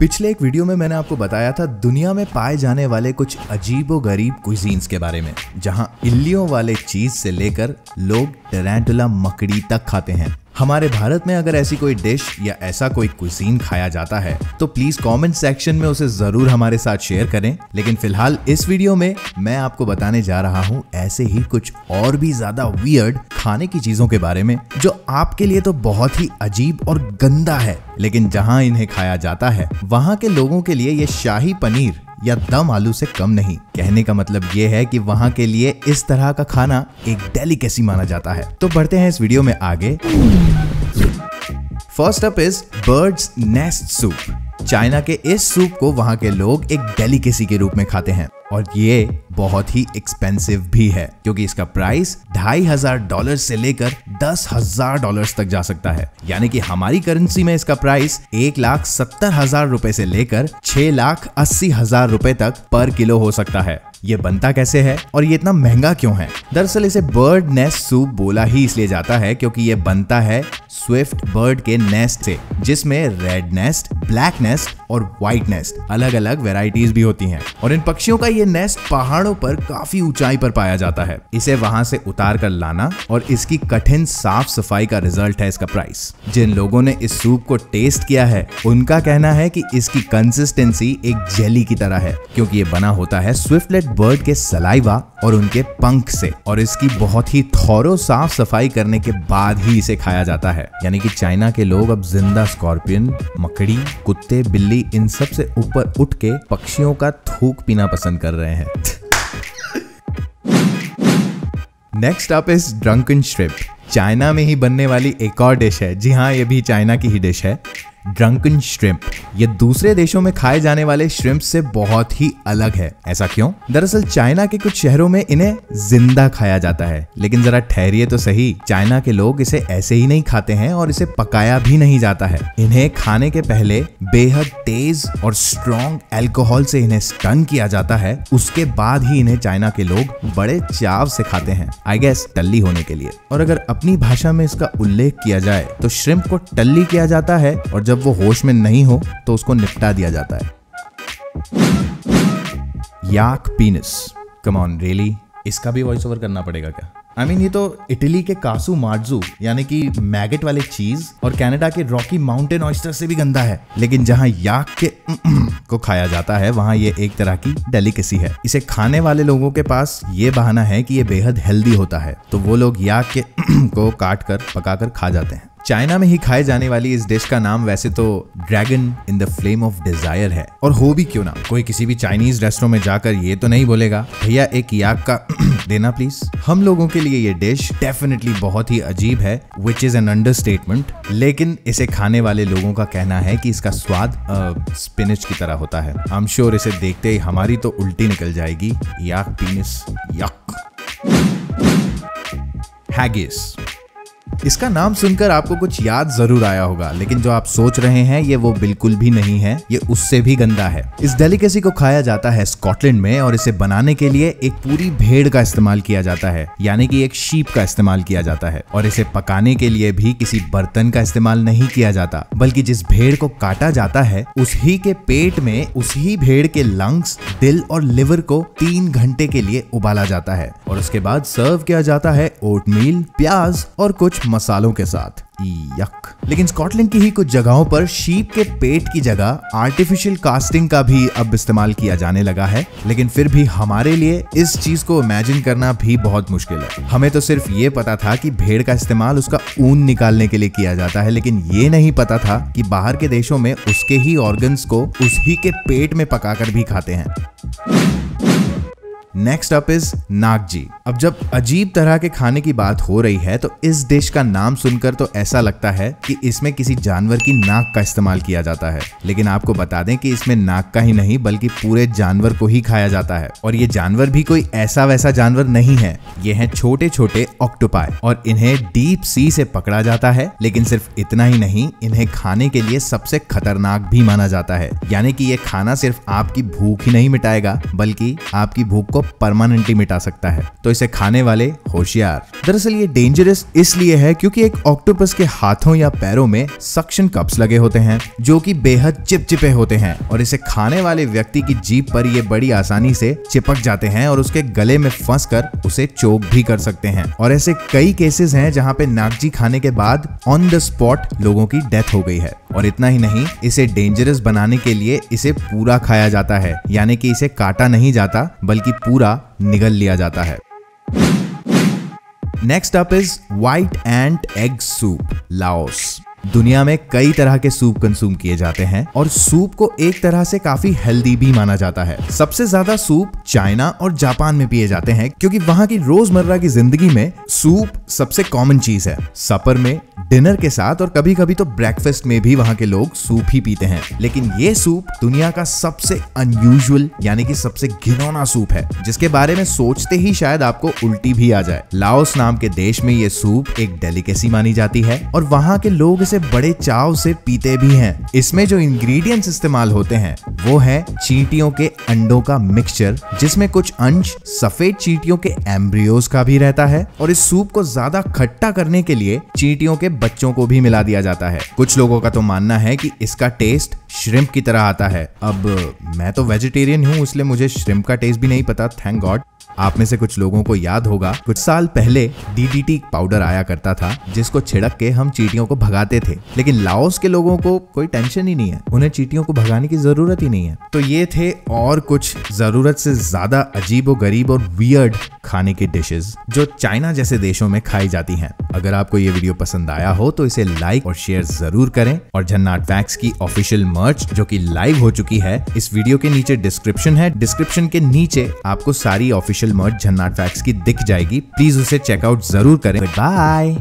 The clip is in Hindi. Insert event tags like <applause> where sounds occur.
पिछले एक वीडियो में मैंने आपको बताया था दुनिया में पाए जाने वाले कुछ अजीबो गरीब कुजीन्स के बारे में, जहाँ इल्लियों वाले चीज़ से लेकर लोग टेरेंटुला मकड़ी तक खाते हैं। हमारे भारत में अगर ऐसी कोई डिश या ऐसा कोई कुजीन खाया जाता है तो प्लीज़ कमेंट सेक्शन में उसे ज़रूर हमारे साथ शेयर करें। लेकिन फ़िलहाल इस वीडियो में मैं आपको बताने जा रहा हूँ ऐसे ही कुछ और भी ज़्यादा वियर्ड खाने की चीज़ों के बारे में, जो आपके लिए तो बहुत ही अजीब और गंदा है। लेकिन जहाँ इन्हें खाया जाता है, वहाँ के लोगों के लिए ये शाही पनीर या दम आलू से कम नहीं। कहने का मतलब ये है कि वहाँ के लिए इस तरह का खाना एक डेलीकेसी माना जाता है। तो बढ़ते हैं इस वीडियो में आगे। First up is birds nest soup China के इस सूप को वहाँ के लोग एक डेलीकेसी के रूप में खाते हैं। और ये बहुत ही एक्सपेंसिव भी है, क्योंकि इसका प्राइस ढाई हज़ार डॉलर से लेकर दस हज़ार डॉलर तक जा सकता है। यानी कि हमारी करेंसी में इसका प्राइस एक लाख सत्तर हज़ार रूपए से लेकर छह लाख अस्सी हज़ार रूपए तक पर किलो हो सकता है। ये बनता कैसे है और ये इतना महँगा क्यों है? दरअसल इसे बर्ड नेस्ट सूप बोला ही इसलिए जाता है क्योंकि ये बनता है स्विफ्ट बर्ड के नेस्ट से, जिसमें रेड नेस्ट ब्लैक नेस्ट और व्हाइट नेस्ट अलग अलग वेराइटीज भी होती हैं। और इन पक्षियों का ये नेस्ट पहाड़ों पर काफ़ी ऊंचाई पर पाया जाता है। इसे वहाँ से उतार कर लाना और इसकी कठिन साफ़ सफ़ाई का रिज़ल्ट है इसका प्राइस जिन लोगों ने इस सूप को टेस्ट किया है, उनका कहना है कि इसकी कंसिस्टेंसी एक जेली की तरह है, क्योंकि ये बना होता है स्विफ्टलेट बर्ड के सलाइवा और उनके पंख से। और इसकी बहुत ही थौरो साफ़ सफ़ाई करने के बाद ही इसे खाया जाता है। यानी कि चाइना के लोग अब ज़िंदा स्कॉर्पियन मकड़ी, कुत्ते, बिल्ली इन सबसे ऊपर उठ के पक्षियों का थूक पीना पसंद कर रहे हैं। Next up is drunken shrimp China में ही बनने वाली एक और डिश है। जी हाँ ये भी चाइना की ही डिश है। Drunken shrimp. ये दूसरे देशों में खाए जाने वाले श्रिम्प से बहुत ही अलग है। ऐसा क्यों? दरअसल चाइना के कुछ शहरों में इन्हें ज़िंदा खाया जाता है। लेकिन जरा ठहरिए तो सही, चाइना के लोग इसे ऐसे ही नहीं खाते हैं और इसे पकाया भी नहीं जाता है। इन्हें खाने के पहले बेहद तेज और स्ट्रॉन्ग एल्कोहल से इन्हें स्टन किया जाता है। उसके बाद ही इन्हें चाइना के लोग बड़े चाव से खाते हैं। आई गेस टल्ली होने के लिए। और अगर अपनी भाषा में इसका उल्लेख किया जाए तो श्रिम्प को टल्ली किया जाता है और जब वो होश में नहीं हो तो उसको निपटा दिया जाता है। Yak penis. Come on really इसका भी वॉइस ओवर करना पड़ेगा क्या? आई I मीन mean, ये तो इटली के कासू मार्जू यानी कि मैगेट वाले चीज़ और कनाडा के रॉकी माउंटेन ऑयस्टर से भी गंदा है। लेकिन जहाँ याक के <clears throat> को खाया जाता है वहाँ ये एक तरह की डेलिकेसी है। इसे खाने वाले लोगों के पास ये बहाना है कि ये बेहद हेल्दी होता है। तो वो लोग याक के <clears throat> को काट कर पकाकर खा जाते हैं। चाइना में ही खाए जाने वाली इस डिश का नाम वैसे तो dragon in the flame of desire है। और हो भी क्यों ना? कोई किसी भी चाइनीज़ रेस्टोरेंट में जाकर ये तो नहीं बोलेगा, भैया, एक याक का <clears throat> देना प्लीज़ हम लोगों के लिए ये डिश डेफिनेटली बहुत ही अजीब है विच इज़ एन अंडरस्टेटमेंट लेकिन इसे खाने वाले लोगों का कहना है कि इसका स्वाद स्पिनिच की तरह होता है। आई एम श्योर इसे देखते ही हमारी तो उल्टी निकल जाएगी, याक पीनिस यक. हैगिस इसका नाम सुनकर आपको कुछ याद ज़रूर आया होगा, लेकिन जो आप सोच रहे हैं, ये वो बिल्कुल भी नहीं है, ये उससे भी गंदा है। इस डेलिकेसी को खाया जाता है स्कॉटलैंड में और इसे बनाने के लिए एक पूरी भेड़ का इस्तेमाल किया जाता है, यानी कि एक शीप का इस्तेमाल किया जाता है, और इसे पकाने के लिए भी किसी बर्तन का इस्तेमाल नहीं किया जाता, बल्कि जिस भेड़ को काटा जाता है, उसी के पेट में उसी भेड़ के लंग्स दिल और लिवर को तीन घंटे के लिए उबाला जाता है, और उसके बाद सर्व किया जाता है ओटमील प्याज और कुछ मसालों के साथ। यक। लेकिन स्कॉटलैंड की ही कुछ जगहों पर शीप के पेट की जगह आर्टिफिशियल कास्टिंग का भी अब इस्तेमाल किया जाने लगा है। लेकिन फिर भी हमारे लिए इस चीज़ को इमेजिन करना भी बहुत मुश्किल है। हमें तो सिर्फ़ ये पता था कि भेड़ का इस्तेमाल उसका ऊन निकालने के लिए किया जाता है, लेकिन ये नहीं पता था कि बाहर के देशों में उसके ही ऑर्गन्स को उसी के पेट में पकाकर भी खाते हैं। नेक्स्ट अप इज़ नागजी अब जब अजीब तरह के खाने की बात हो रही है तो इस डिश का नाम सुनकर तो ऐसा लगता है कि इसमें किसी जानवर की नाक का इस्तेमाल किया जाता है। लेकिन आपको बता दें कि इसमें नाक का ही नहीं, बल्कि पूरे जानवर को ही खाया जाता है। और ये जानवर भी कोई ऐसा वैसा जानवर नहीं है। ये है छोटे छोटे ऑक्टोपाई और इन्हें डीप सी से पकड़ा जाता है। लेकिन सिर्फ़ इतना ही नहीं, इन्हें खाने के लिए सबसे खतरनाक भी माना जाता है। यानी कि ये खाना सिर्फ़ आपकी भूख ही नहीं मिटाएगा, बल्कि आपकी भूख को परमानेंटली मिटा सकता है। तो इसे खाने वाले होशियार। दरअसल ये डेंजरस इसलिए है क्योंकि एक ऑक्टोपस के हाथों या पैरों में सक्शन कप्स लगे होते हैं, जो कि बेहद चिपचिपे होते हैं, और इसे खाने वाले व्यक्ति की जीप पर ये बड़ी आसानी से चिपक जाते हैं और उसके गले में फंस उसे चोक भी कर सकते हैं। और ऐसे कई केसेस हैं जहाँ पे नागजी खाने के बाद ऑन द स्पॉट लोगों की डेथ हो गई है। और इतना ही नहीं, इसे डेंजरस बनाने के लिए इसे पूरा खाया जाता है। यानी कि इसे काटा नहीं जाता, बल्कि पूरा निगल लिया जाता है। Next up is white and egg soup Laos दुनिया में कई तरह के सूप कंज्यूम किए जाते हैं और सूप को एक तरह से काफ़ी हेल्दी भी माना जाता है। सबसे ज़्यादा सूप चाइना और जापान में पिए जाते हैं, क्योंकि वहाँ की रोज़मर्रा की ज़िंदगी में सूप सबसे कॉमन चीज़ है। सपर में डिनर के साथ और कभी कभी तो ब्रेकफास्ट में भी वहाँ के लोग सूप ही पीते हैं। लेकिन ये सूप दुनिया का सबसे अनयूजल यानी कि सबसे घिनौना सूप है, जिसके बारे में सोचते ही शायद आपको उल्टी भी आ जाए। लाओस नाम के देश में ये सूप एक डेलिकेसी मानी जाती है और वहाँ के लोग इसे बड़े चाव से पीते भी हैं। इसमें जो इंग्रेडिएंट्स इस्तेमाल होते हैं, वो है चींटियों के अंडों का मिक्सचर जिसमें कुछ अंश सफ़ेद चींटियों के एम्ब्रियोज का भी रहता है और इस सूप को ज़्यादा खट्टा करने के लिए चींटियों के बच्चों को भी मिला दिया जाता है। कुछ लोगों का तो मानना है कि इसका टेस्ट श्रिम्प की तरह आता है। अब मैं तो वेजिटेरियन हूँ, इसलिए मुझे श्रिम्प का टेस्ट भी नहीं पता थैंक गॉड आप में से कुछ लोगों को याद होगा, कुछ साल पहले डीडीटी पाउडर आया करता था, जिसको छिड़क के हम चीटियों को भगाते थे। लेकिन लाओस के लोगों को कोई टेंशन ही नहीं है। उन्हें चीटियों को भगाने की ज़रूरत ही नहीं है। तो ये थे और कुछ ज़रूरत से ज़्यादा अजीब और गरीब और वियर्ड खाने की डिशेज जो चाइना जैसे देशों में खाई जाती हैं। अगर आपको ये वीडियो पसंद आया हो तो इसे लाइक और शेयर ज़रूर करें। और जन्नाट फैक्स की ऑफिशियल मर्च जो कि लाइव हो चुकी है, इस वीडियो के नीचे डिस्क्रिप्शन है। डिस्क्रिप्शन के नीचे आपको सारी ऑफिशियल मर्च झन्नाट फैक्स की दिख जाएगी। प्लीज़ उसे चेकआउट ज़रूर करें। बाय